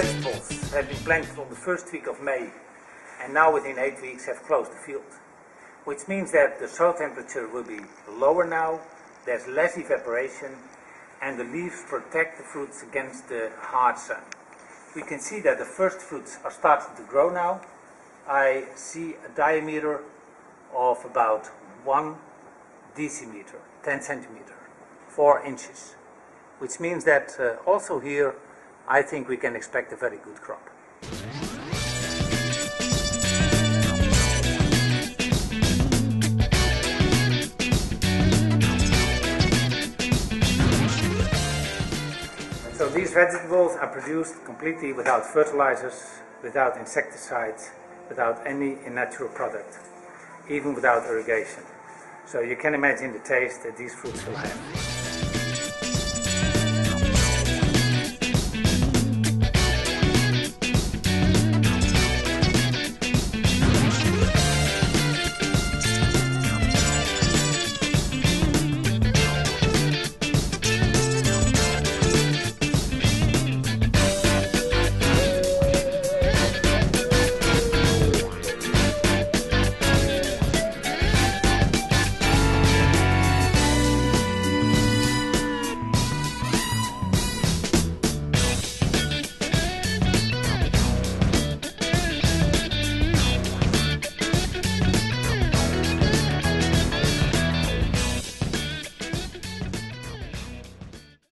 vegetables have been planted on the first week of May and now within eight weeks have closed the field. Which means that the soil temperature will be lower now, there's less evaporation and the leaves protect the fruits against the hard sun. We can see that the first fruits are starting to grow now. I see a diameter of about one decimeter, 10 centimeter, 4 inches, which means that uh, also here I think we can expect a very good crop. So these vegetables are produced completely without fertilizers, without insecticides, without any natural product, even without irrigation. So you can imagine the taste that these fruits will have.